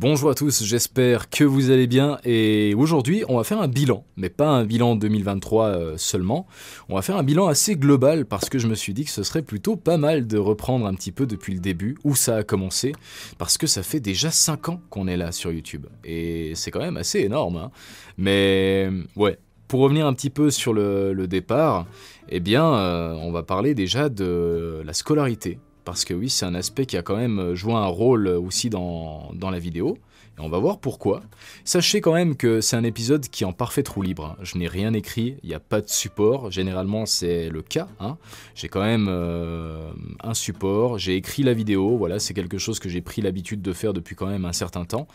Bonjour à tous, j'espère que vous allez bien et aujourd'hui on va faire un bilan, mais pas un bilan 2023 euh, seulement, on va faire un bilan assez global parce que je me suis dit que ce serait plutôt pas mal de reprendre un petit peu depuis le début, où ça a commencé, parce que ça fait déjà 5 ans qu'on est là sur YouTube et c'est quand même assez énorme. Hein. Mais ouais, pour revenir un petit peu sur le, départ, eh bien euh, on va parler déjà de la scolarité parce que oui, c'est un aspect qui a quand même joué un rôle aussi dans, dans la vidéo on va voir pourquoi. Sachez quand même que c'est un épisode qui est en parfait trou libre. Hein. Je n'ai rien écrit, il n'y a pas de support. Généralement, c'est le cas. Hein. J'ai quand même euh, un support, j'ai écrit la vidéo. Voilà, c'est quelque chose que j'ai pris l'habitude de faire depuis quand même un certain temps.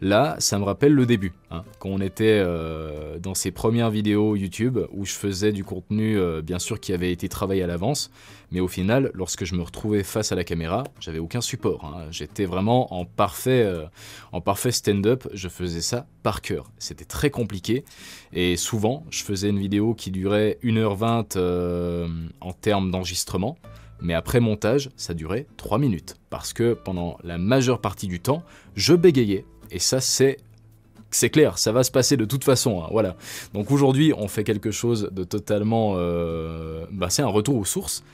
Là, ça me rappelle le début. Hein. quand on était euh, dans ces premières vidéos YouTube où je faisais du contenu, euh, bien sûr, qui avait été travaillé à l'avance. Mais au final, lorsque je me retrouvais face à la caméra, j'avais aucun support. J'étais vraiment en parfait, en parfait stand-up, je faisais ça par cœur. C'était très compliqué. Et souvent, je faisais une vidéo qui durait 1h20 euh, en termes d'enregistrement, mais après montage, ça durait 3 minutes. Parce que pendant la majeure partie du temps, je bégayais. Et ça c'est c'est clair, ça va se passer de toute façon, hein, voilà. Donc aujourd'hui, on fait quelque chose de totalement... Euh, bah, c'est un retour aux sources,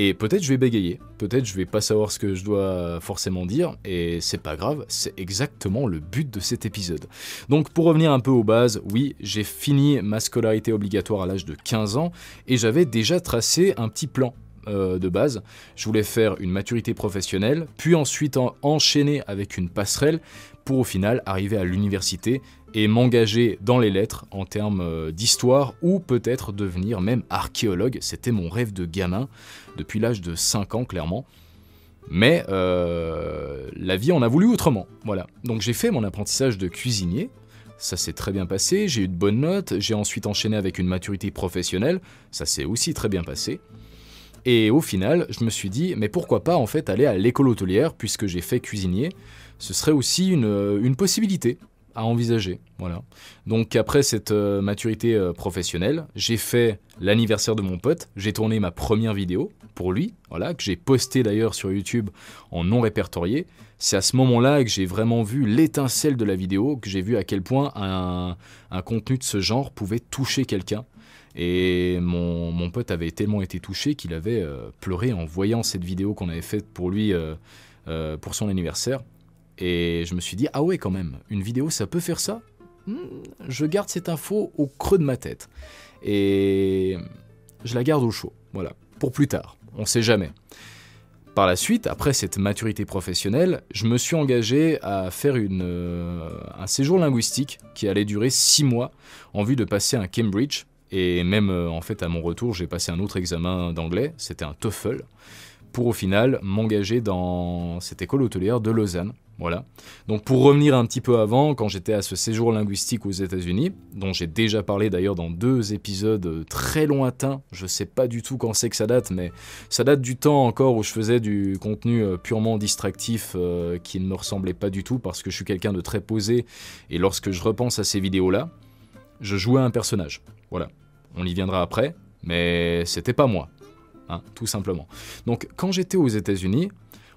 et peut-être je vais bégayer, peut-être je vais pas savoir ce que je dois forcément dire, et c'est pas grave, c'est exactement le but de cet épisode. Donc pour revenir un peu aux bases, oui, j'ai fini ma scolarité obligatoire à l'âge de 15 ans, et j'avais déjà tracé un petit plan euh, de base. Je voulais faire une maturité professionnelle, puis ensuite enchaîner avec une passerelle pour au final arriver à l'université et m'engager dans les lettres en termes euh, d'histoire ou peut-être devenir même archéologue. C'était mon rêve de gamin depuis l'âge de 5 ans clairement. Mais euh, la vie en a voulu autrement. Voilà. Donc j'ai fait mon apprentissage de cuisinier. Ça s'est très bien passé, j'ai eu de bonnes notes, j'ai ensuite enchaîné avec une maturité professionnelle, ça s'est aussi très bien passé. Et au final, je me suis dit, mais pourquoi pas en fait aller à l'école hôtelière, puisque j'ai fait cuisinier, ce serait aussi une, une possibilité envisager. Voilà. Donc après cette euh, maturité euh, professionnelle, j'ai fait l'anniversaire de mon pote, j'ai tourné ma première vidéo pour lui, voilà, que j'ai posté d'ailleurs sur YouTube en non répertorié. C'est à ce moment-là que j'ai vraiment vu l'étincelle de la vidéo, que j'ai vu à quel point un, un contenu de ce genre pouvait toucher quelqu'un. Et mon, mon, pote avait tellement été touché qu'il avait euh, pleuré en voyant cette vidéo qu'on avait faite pour lui pour son anniversaire. Et je me suis dit, ah ouais quand même, une vidéo ça peut faire ça hmm, Je garde cette info au creux de ma tête. Et je la garde au chaud, voilà, pour plus tard, on sait jamais. Par la suite, après cette maturité professionnelle, je me suis engagé à faire une, euh, un séjour linguistique qui allait durer 6 mois en vue de passer un Cambridge. Et même euh, en fait à mon retour, j'ai passé un autre examen d'anglais, c'était un TOEFL, pour au final m'engager dans cette école hôtelière de Lausanne, voilà. Donc pour revenir un petit peu avant, quand j'étais à ce séjour linguistique aux États-Unis, dont j'ai déjà parlé d'ailleurs dans deux épisodes très lointains, je sais pas du tout quand c'est que ça date, mais ça date du temps encore où je faisais du contenu euh, purement distractif euh, qui ne me ressemblait pas du tout parce que je suis quelqu'un de très posé et lorsque je repense à ces vidéos-là, je jouais un personnage. Voilà. On y viendra après, mais c'était pas moi. Hein, tout simplement. Donc quand j'étais aux États-Unis,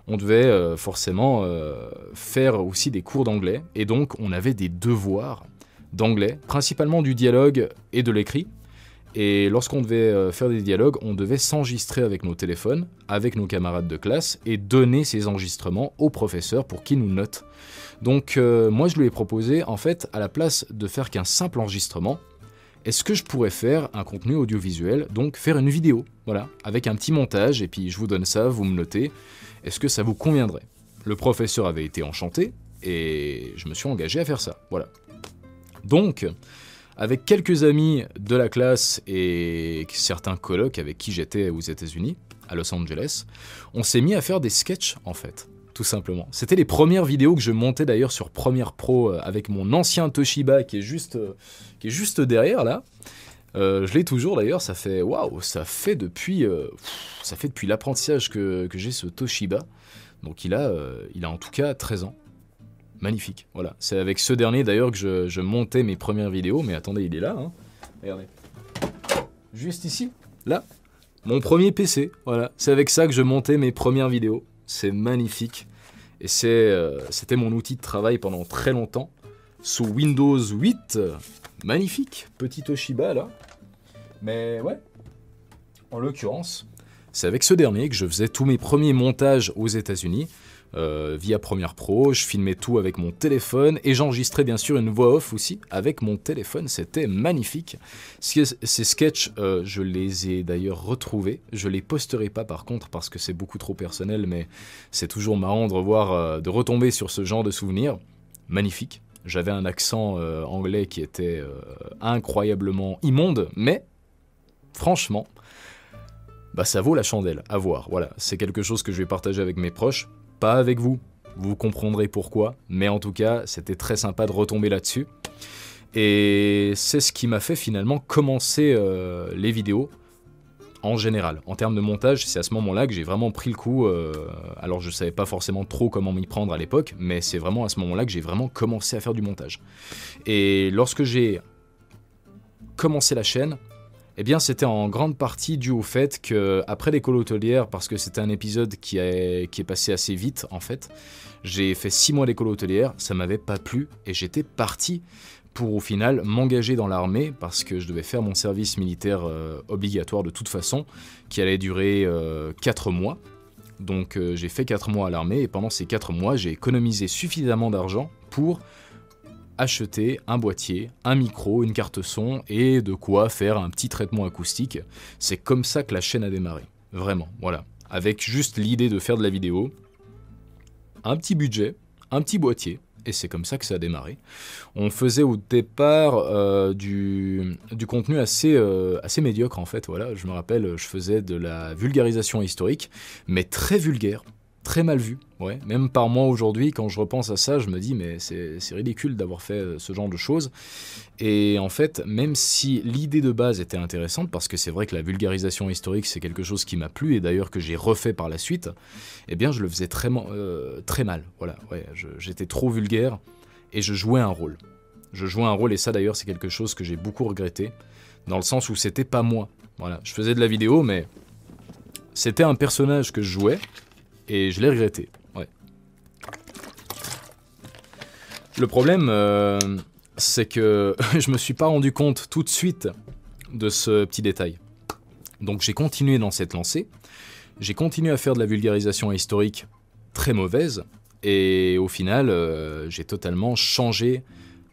on devait euh, forcément euh, faire aussi des cours d'anglais, et donc on avait des devoirs d'anglais, principalement du dialogue et de l'écrit. Et lorsqu'on devait euh, faire des dialogues, on devait s'enregistrer avec nos téléphones, avec nos camarades de classe, et donner ces enregistrements au professeur pour qu'il nous note. Donc moi je lui ai proposé, en fait, à la place de faire qu'un simple enregistrement, est-ce que je pourrais faire un contenu audiovisuel, donc faire une vidéo, voilà, avec un petit montage, et puis je vous donne ça, vous me notez, est-ce que ça vous conviendrait? Le professeur avait été enchanté, et je me suis engagé à faire ça, voilà. Donc, avec quelques amis de la classe et certains colocs avec qui j'étais aux États-Unis, à Los Angeles, on s'est mis à faire des sketchs en fait, tout simplement. C'était les premières vidéos que je montais d'ailleurs sur Premiere Pro euh, avec mon ancien Toshiba qui est juste, euh, qui est juste derrière là. Euh, je l'ai toujours d'ailleurs, ça fait waouh, ça fait depuis, depuis l'apprentissage que, j'ai ce Toshiba. Donc il a, il a en tout cas 13 ans. Magnifique, voilà. C'est avec ce dernier d'ailleurs que je, montais mes premières vidéos, mais attendez, il est là. Hein. Regardez. Juste ici, là. Mon premier PC, voilà. C'est avec ça que je montais mes premières vidéos. C'est magnifique. Et c'était mon outil de travail pendant très longtemps. Sous Windows 8, magnifique, petit Toshiba là. Mais ouais, en l'occurrence, c'est avec ce dernier que je faisais tous mes premiers montages aux États-Unis. Euh, via Premiere Pro, je filmais tout avec mon téléphone et j'enregistrais bien sûr une voix off aussi avec mon téléphone, c'était magnifique. Ces sketchs, euh, je les ai d'ailleurs retrouvés, je les posterai pas par contre parce que c'est beaucoup trop personnel, mais c'est toujours marrant de revoir, euh, de retomber sur ce genre de souvenirs. Magnifique. J'avais un accent anglais qui était incroyablement immonde, mais franchement, bah ça vaut la chandelle à voir. Voilà, c'est quelque chose que je vais partager avec mes proches, pas avec vous. Vous comprendrez pourquoi, mais en tout cas, c'était très sympa de retomber là-dessus. Et c'est ce qui m'a fait finalement commencer euh, les vidéos en général. En termes de montage, c'est à ce moment-là que j'ai vraiment pris le coup. Euh, alors je savais pas forcément trop comment m'y prendre à l'époque, mais c'est vraiment à ce moment-là que j'ai vraiment commencé à faire du montage. Et lorsque j'ai commencé la chaîne, eh bien, c'était en grande partie dû au fait que, après l'école hôtelière, parce que c'était un épisode qui est, passé assez vite, en fait, j'ai fait six mois d'école hôtelière, ça m'avait pas plu, et j'étais parti pour au final m'engager dans l'armée parce que je devais faire mon service militaire euh, obligatoire de toute façon, qui allait durer 4 euh, mois. Donc euh, j'ai fait 4 mois à l'armée et pendant ces 4 mois j'ai économisé suffisamment d'argent pour acheter un boîtier, un micro, une carte son et de quoi faire un petit traitement acoustique. C'est comme ça que la chaîne a démarré. Vraiment, voilà. Avec juste l'idée de faire de la vidéo, un petit budget, un petit boîtier, et c'est comme ça que ça a démarré. On faisait au départ euh, du, contenu assez, euh, assez médiocre en fait. Voilà, je me rappelle, je faisais de la vulgarisation historique, mais très vulgaire très mal vu. Ouais. Même par moi aujourd'hui, quand je repense à ça, je me dis mais c'est ridicule d'avoir fait euh, ce genre de choses. Et en fait, même si l'idée de base était intéressante, parce que c'est vrai que la vulgarisation historique c'est quelque chose qui m'a plu et d'ailleurs que j'ai refait par la suite, eh bien je le faisais très, euh, mal. Voilà, ouais, j'étais trop vulgaire et je jouais un rôle. Je jouais un rôle et ça d'ailleurs c'est quelque chose que j'ai beaucoup regretté, dans le sens où c'était pas moi. Voilà, je faisais de la vidéo mais c'était un personnage que je jouais et je l'ai regretté. Ouais. Le problème, euh, c'est que je me suis pas rendu compte tout de suite de ce petit détail. Donc j'ai continué dans cette lancée. J'ai continué à faire de la vulgarisation historique très mauvaise. Et au final, euh, j'ai totalement changé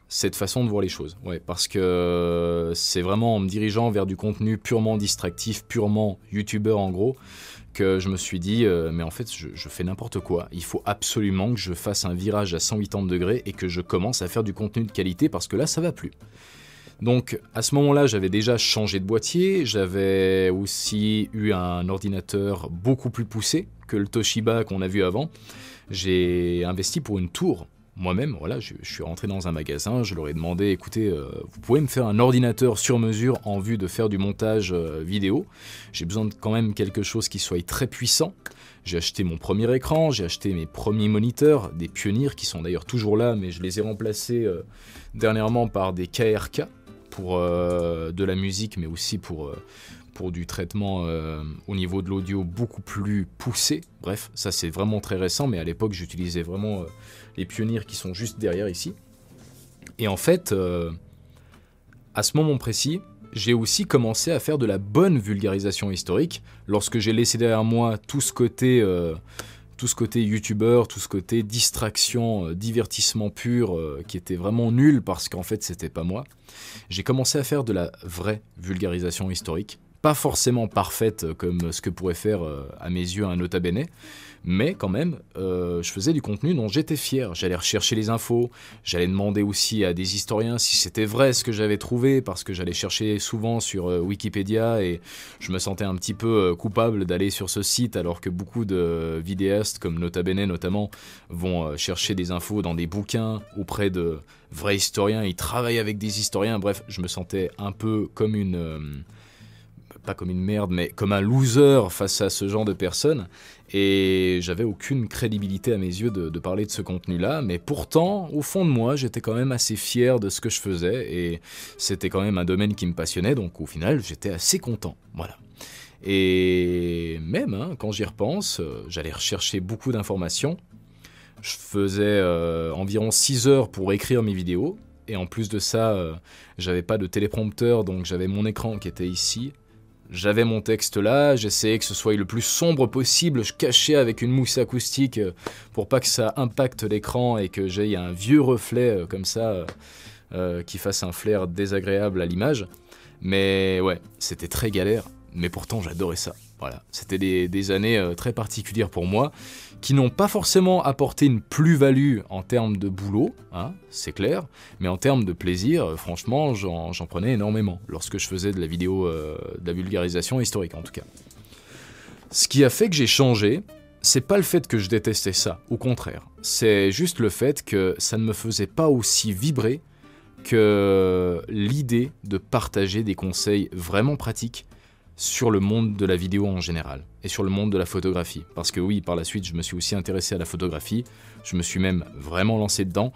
cette façon de voir les choses. Parce que c'est vraiment en me dirigeant vers du contenu purement distractif, purement youtubeur en gros, je me suis dit, euh, mais en fait, je, fais n'importe quoi. Il faut absolument que je fasse un virage à 180 degrés et que je commence à faire du contenu de qualité parce que là, ça va plus. Donc à ce moment-là, j'avais déjà changé de boîtier, j'avais aussi eu un ordinateur beaucoup plus poussé que le Toshiba qu'on a vu avant. J'ai investi pour une tour moi-même, voilà, je, suis rentré dans un magasin, je leur ai demandé, écoutez, euh, vous pouvez me faire un ordinateur sur mesure en vue de faire du montage euh, vidéo. J'ai besoin de quand même quelque chose qui soit très puissant. J'ai acheté mon premier écran, j'ai acheté mes premiers moniteurs, des pionniers qui sont d'ailleurs toujours là, mais je les ai remplacés euh, dernièrement par des KRK pour de la musique, mais aussi pour pour du traitement au niveau de l'audio beaucoup plus poussé. Bref, ça c'est vraiment très récent, mais à l'époque j'utilisais vraiment les pionniers qui sont juste derrière ici. Et en fait, euh, à ce moment précis, j'ai aussi commencé à faire de la bonne vulgarisation historique lorsque j'ai laissé derrière moi tout ce côté, euh, tout ce côté youtubeur, tout ce côté distraction, euh, divertissement pur, qui était vraiment nul parce qu'en fait c'était pas moi. J'ai commencé à faire de la vraie vulgarisation historique, pas forcément parfaite comme ce que pourrait faire à mes yeux un nota bene, mais quand même, euh, je faisais du contenu dont j'étais fier. J'allais rechercher les infos, j'allais demander aussi à des historiens si c'était vrai ce que j'avais trouvé, parce que j'allais chercher souvent sur euh, Wikipédia et je me sentais un petit peu euh, coupable d'aller sur ce site alors que beaucoup de vidéastes, comme Nota Bene notamment, vont chercher des infos dans des bouquins auprès de vrais historiens, ils travaillent avec des historiens, bref, je me sentais un peu comme une pas comme une merde, mais comme un loser face à ce genre de personnes. Et j'avais aucune crédibilité à mes yeux de, parler de ce contenu-là, mais pourtant, au fond de moi, j'étais quand même assez fier de ce que je faisais, et c'était quand même un domaine qui me passionnait, donc au final, j'étais assez content. Voilà. Et même, hein, quand j'y repense, euh, j'allais rechercher beaucoup d'informations. Je faisais euh, environ 6 heures pour écrire mes vidéos. Et en plus de ça, euh, j'avais pas de téléprompteur, donc j'avais mon écran qui était ici. J'avais mon texte là, j'essayais que ce soit le plus sombre possible, je cachais avec une mousse acoustique euh, pour pas que ça impacte l'écran et que j'aie un vieux reflet comme ça qui fasse un flair désagréable à l'image. Mais ouais, c'était très galère, mais pourtant j'adorais ça. Voilà, c'était des, années euh, très particulières pour moi, qui n'ont pas forcément apporté une plus-value en termes de boulot, hein, c'est clair, mais en termes de plaisir, euh, franchement, j'en prenais énormément lorsque je faisais de la vidéo, euh, de la vulgarisation historique en tout cas. Ce qui a fait que j'ai changé, c'est pas le fait que je détestais ça, au contraire, c'est juste le fait que ça ne me faisait pas aussi vibrer que l'idée de partager des conseils vraiment pratiques sur le monde de la vidéo en général et sur le monde de la photographie. Parce que oui, par la suite, je me suis aussi intéressé à la photographie, je me suis même vraiment lancé dedans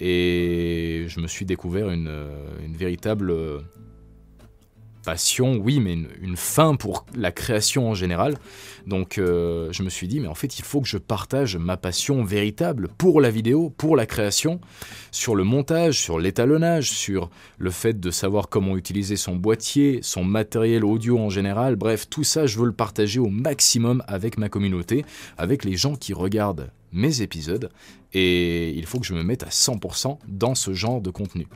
et je me suis découvert une, une véritable passion, oui, mais une, fin pour la création en général. Donc euh, je me suis dit, mais en fait, il faut que je partage ma passion véritable pour la vidéo, pour la création, sur le montage, sur l'étalonnage, sur le fait de savoir comment utiliser son boîtier, son matériel audio en général. Bref, tout ça, je veux le partager au maximum avec ma communauté, avec les gens qui regardent mes épisodes, et il faut que je me mette à 100% dans ce genre de contenu.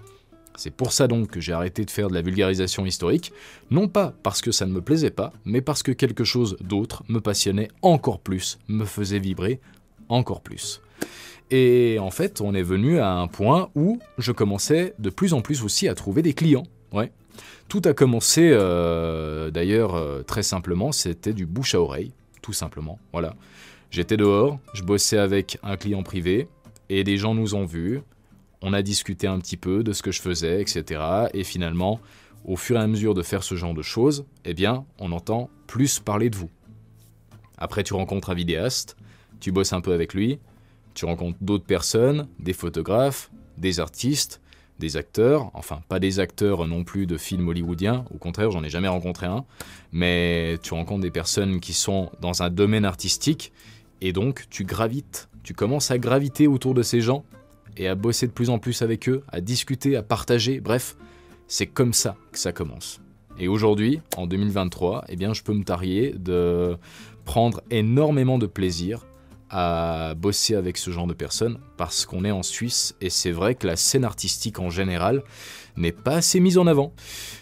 C'est pour ça donc que j'ai arrêté de faire de la vulgarisation historique, non pas parce que ça ne me plaisait pas, mais parce que quelque chose d'autre me passionnait encore plus, me faisait vibrer encore plus. Et en fait, on est venu à un point où je commençais de plus en plus aussi à trouver des clients. Tout a commencé euh, d'ailleurs euh, très simplement, c'était du bouche à oreille, tout simplement. Voilà. J'étais dehors, je bossais avec un client privé, et des gens nous ont vus, on a discuté un petit peu de ce que je faisais, etc. Et finalement, au fur et à mesure de faire ce genre de choses, eh bien, on entend plus parler de vous. Après, tu rencontres un vidéaste, tu bosses un peu avec lui, tu rencontres d'autres personnes, des photographes, des artistes, des acteurs, enfin pas des acteurs non plus de films hollywoodiens, au contraire j'en ai jamais rencontré un, mais tu rencontres des personnes qui sont dans un domaine artistique, et donc tu gravites, tu commences à graviter autour de ces gens et à bosser de plus en plus avec eux, à discuter, à partager, bref, c'est comme ça que ça commence. Et aujourd'hui, en 2023, eh bien, je peux me tarier de prendre énormément de plaisir à bosser avec ce genre de personnes parce qu'on est en Suisse et c'est vrai que la scène artistique en général n'est pas assez mise en avant.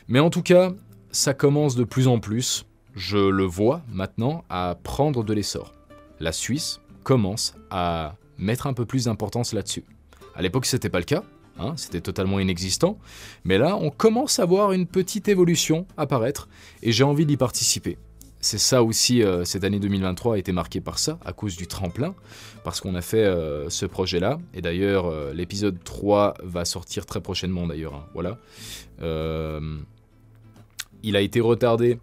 Mais en tout cas, ça commence de plus en plus, je le vois maintenant, à prendre de l'essor. La Suisse commence à mettre un peu plus d'importance là-dessus. À l'époque, c'était pas le cas. Hein, c'était totalement inexistant. Mais là, on commence à voir une petite évolution apparaître et j'ai envie d'y participer. C'est ça aussi, euh, cette année 2023 a été marquée par ça, à cause du tremplin, parce qu'on a fait euh, ce projet-là. Et d'ailleurs, euh, l'épisode 3 va sortir très prochainement, d'ailleurs. Hein, voilà. il a été retardé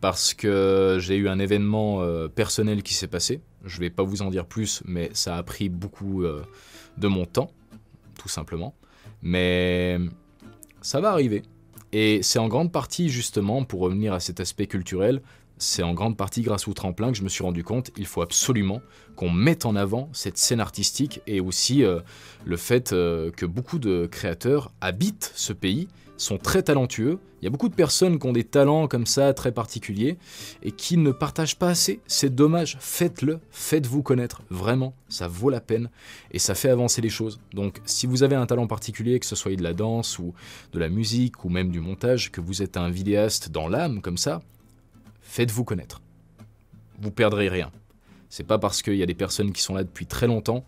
parce que j'ai eu un événement personnel qui s'est passé. Je vais pas vous en dire plus, mais ça a pris beaucoup de mon temps tout simplement. Mais ça va arriver. Et c'est en grande partie, justement, pour revenir à cet aspect culturel, c'est en grande partie grâce au tremplin que je me suis rendu compte, il faut absolument qu'on mette en avant cette scène artistique et aussi euh, le fait euh, que beaucoup de créateurs habitent ce pays sont très talentueux. Il y a beaucoup de personnes qui ont des talents comme ça très particuliers et qui ne partagent pas assez. C'est dommage, faites-le, faites-vous connaître, vraiment, ça vaut la peine et ça fait avancer les choses. Donc si vous avez un talent particulier, que ce soit de la danse ou de la musique ou même du montage, que vous êtes un vidéaste dans l'âme comme ça, faites-vous connaître. Vous perdrez rien. C'est pas parce qu'il y a des personnes qui sont là depuis très longtemps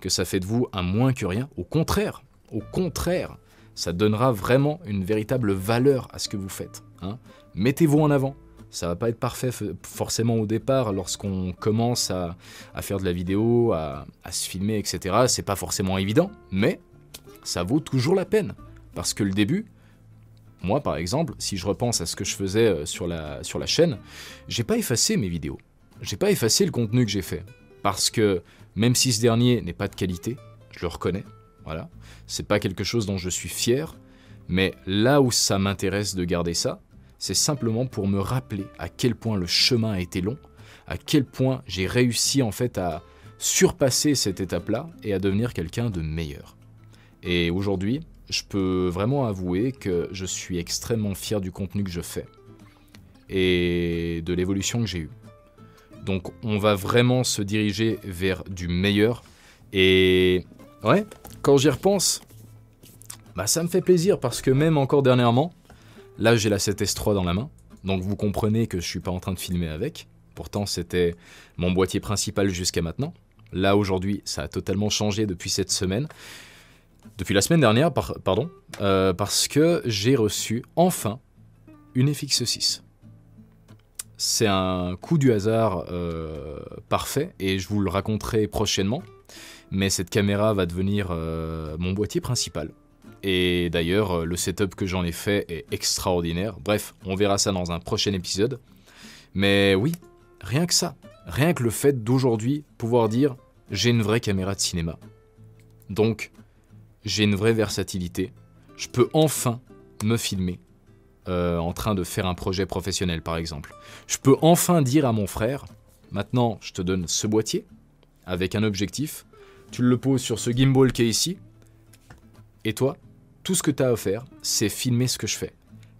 que ça fait de vous un moins que rien. Au contraire, au contraire, ça donnera vraiment une véritable valeur à ce que vous faites. Hein. Mettez-vous en avant. Ça va pas être parfait forcément au départ lorsqu'on commence à, faire de la vidéo, à, se filmer, etc. C'est pas forcément évident, mais ça vaut toujours la peine. Parce que le début, moi par exemple, si je repense à ce que je faisais euh, sur la, sur la chaîne, j'ai pas effacé mes vidéos. J'ai pas effacé le contenu que j'ai fait. Parce que même si ce dernier n'est pas de qualité, je le reconnais, voilà. C'est pas quelque chose dont je suis fier, mais là où ça m'intéresse de garder ça, c'est simplement pour me rappeler à quel point le chemin a été long, à quel point j'ai réussi en fait à surpasser cette étape-là et à devenir quelqu'un de meilleur. Et aujourd'hui, je peux vraiment avouer que je suis extrêmement fier du contenu que je fais et de l'évolution que j'ai eue. Donc on va vraiment se diriger vers du meilleur. Et ouais, quand j'y repense, bah ça me fait plaisir parce que même encore dernièrement, là j'ai la 7S3 dans la main. Donc vous comprenez que je suis pas en train de filmer avec. Pourtant c'était mon boîtier principal jusqu'à maintenant. Là aujourd'hui ça a totalement changé depuis cette semaine. Depuis la semaine dernière, pardon, euh, parce que j'ai reçu enfin une FX6 c'est un coup du hasard euh, parfait et je vous le raconterai prochainement. Mais cette caméra va devenir euh, mon boîtier principal. Et d'ailleurs, euh, le setup que j'en ai fait est extraordinaire. Bref, on verra ça dans un prochain épisode. Mais oui, rien que ça. Rien que le fait d'aujourd'hui pouvoir dire j'ai une vraie caméra de cinéma. Donc, j'ai une vraie versatilité. Je peux enfin me filmer euh, en train de faire un projet professionnel par exemple. Je peux enfin dire à mon frère, maintenant je te donne ce boîtier avec un objectif, tu le poses sur ce gimbal qui est ici, et toi, tout ce que tu as à faire, c'est filmer ce que je fais,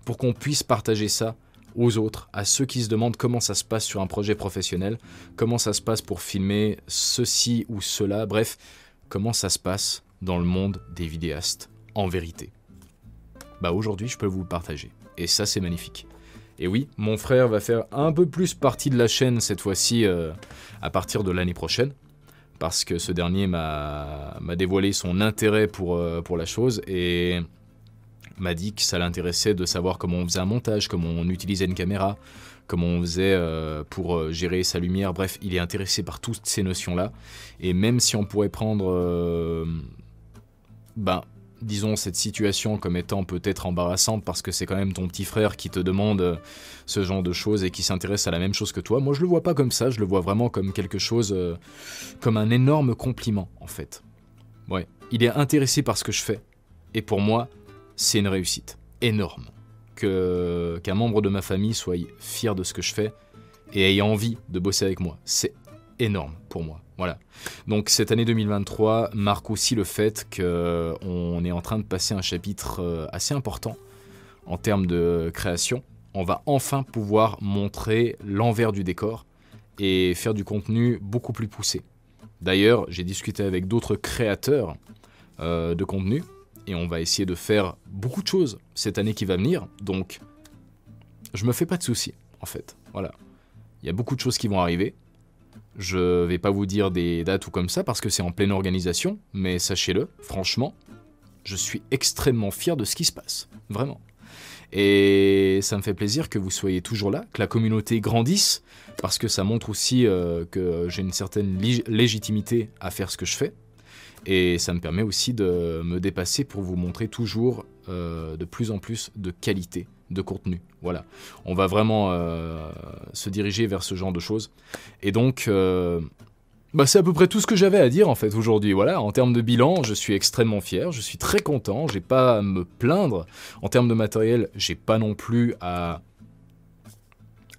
pour qu'on puisse partager ça aux autres, à ceux qui se demandent comment ça se passe sur un projet professionnel, comment ça se passe pour filmer ceci ou cela, bref, comment ça se passe dans le monde des vidéastes en vérité. Bah aujourd'hui, je peux vous le partager. Et ça, c'est magnifique. Et oui, mon frère va faire un peu plus partie de la chaîne cette fois-ci euh, à partir de l'année prochaine. Parce que ce dernier m'a dévoilé son intérêt pour, euh, pour la chose et m'a dit que ça l'intéressait de savoir comment on faisait un montage, comment on utilisait une caméra, comment on faisait euh, pour gérer sa lumière. Bref, il est intéressé par toutes ces notions-là. Et même si on pourrait prendre ben, disons, cette situation comme étant peut-être embarrassante parce que c'est quand même ton petit frère qui te demande euh, ce genre de choses et qui s'intéresse à la même chose que toi. Moi, je le vois pas comme ça, je le vois vraiment comme quelque chose, euh, comme un énorme compliment, en fait. Ouais, il est intéressé par ce que je fais. Et pour moi, c'est une réussite énorme. Que, qu'un membre de ma famille soit fier de ce que je fais et ait envie de bosser avec moi. C'est énorme pour moi. Voilà. Donc cette année 2023 marque aussi le fait qu'on est en train de passer un chapitre euh, assez important en termes de création. On va enfin pouvoir montrer l'envers du décor et faire du contenu beaucoup plus poussé. D'ailleurs, j'ai discuté avec d'autres créateurs euh, de contenu et on va essayer de faire beaucoup de choses cette année qui va venir. Donc, je me fais pas de soucis en fait. Voilà. Il y a beaucoup de choses qui vont arriver. Je vais pas vous dire des dates ou comme ça parce que c'est en pleine organisation, mais sachez-le, franchement, je suis extrêmement fier de ce qui se passe. Vraiment. Et ça me fait plaisir que vous soyez toujours là, que la communauté grandisse, parce que ça montre aussi euh, que j'ai une certaine légitimité à faire ce que je fais. Et ça me permet aussi de me dépasser pour vous montrer toujours euh, de plus en plus de qualité de contenu. Voilà. On va vraiment euh, se diriger vers ce genre de choses. Et donc, euh, bah, c'est à peu près tout ce que j'avais à dire en fait aujourd'hui. Voilà, en termes de bilan, je suis extrêmement fier, je suis très content, j'ai pas à me plaindre. En termes de matériel, j'ai pas non plus à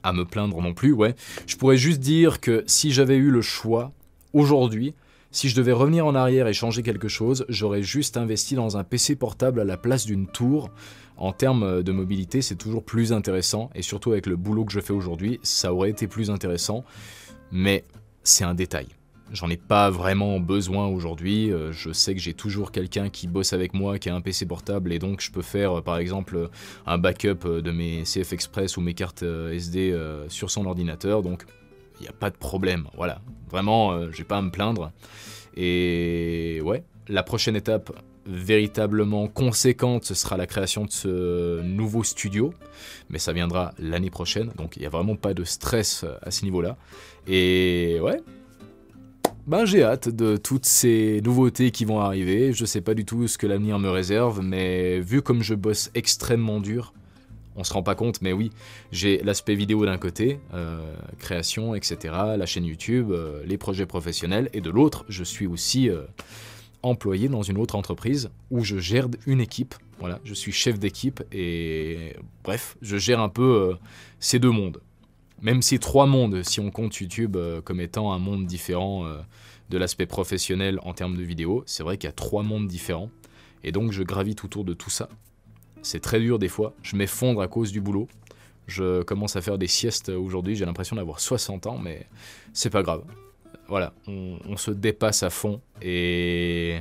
à me plaindre non plus, ouais. Je pourrais juste dire que si j'avais eu le choix aujourd'hui, si je devais revenir en arrière et changer quelque chose, j'aurais juste investi dans un PC portable à la place d'une tour en termes de mobilité, c'est toujours plus intéressant, et surtout avec le boulot que je fais aujourd'hui, ça aurait été plus intéressant, mais c'est un détail. J'en ai pas vraiment besoin aujourd'hui. Euh, je sais que j'ai toujours quelqu'un qui bosse avec moi, qui a un PC portable, et donc je peux faire euh, par exemple un backup euh, de mes CF Express ou mes cartes SD sur son ordinateur. Donc il n'y a pas de problème. Voilà, vraiment, j'ai pas à me plaindre. Et ouais, la prochaine étape, véritablement conséquente, ce sera la création de ce nouveau studio, mais ça viendra l'année prochaine, donc il n'y a vraiment pas de stress à ce niveau-là. Et ouais, ben j'ai hâte de toutes ces nouveautés qui vont arriver, je sais pas du tout ce que l'avenir me réserve, mais vu comme je bosse extrêmement dur, on se rend pas compte, mais oui, j'ai l'aspect vidéo d'un côté, euh, création, etc., la chaîne YouTube, euh, les projets professionnels, et de l'autre, je suis aussi... Euh, employé dans une autre entreprise où je gère une équipe. Voilà, je suis chef d'équipe et bref, je gère un peu euh, ces deux mondes. Même ces trois mondes, si on compte YouTube euh, comme étant un monde différent, euh, de l'aspect professionnel en termes de vidéo. C'est vrai qu'il y a trois mondes différents. Et donc je gravite autour de tout ça. C'est très dur des fois. Je m'effondre à cause du boulot. Je commence à faire des siestes aujourd'hui. J'ai l'impression d'avoir 60 ans, mais c'est pas grave. Voilà, on, se dépasse à fond et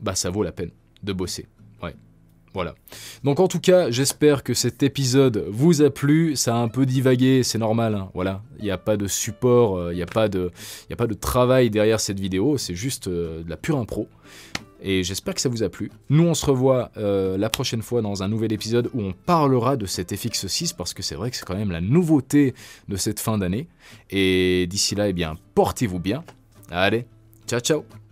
bah ça vaut la peine de bosser. Ouais. Voilà. Donc en tout cas, j'espère que cet épisode vous a plu. Ça a un peu divagué, c'est normal. hein. Voilà. Il n'y a pas de support, euh, il n'y a, pas de- a pas de travail derrière cette vidéo. C'est juste euh, de la pure impro. Et j'espère que ça vous a plu. Nous, on se revoit euh, la prochaine fois dans un nouvel épisode où on parlera de cet FX6 parce que c'est vrai que c'est quand même la nouveauté de cette fin d'année. Et d'ici là, eh bien, portez-vous bien. Allez, ciao ciao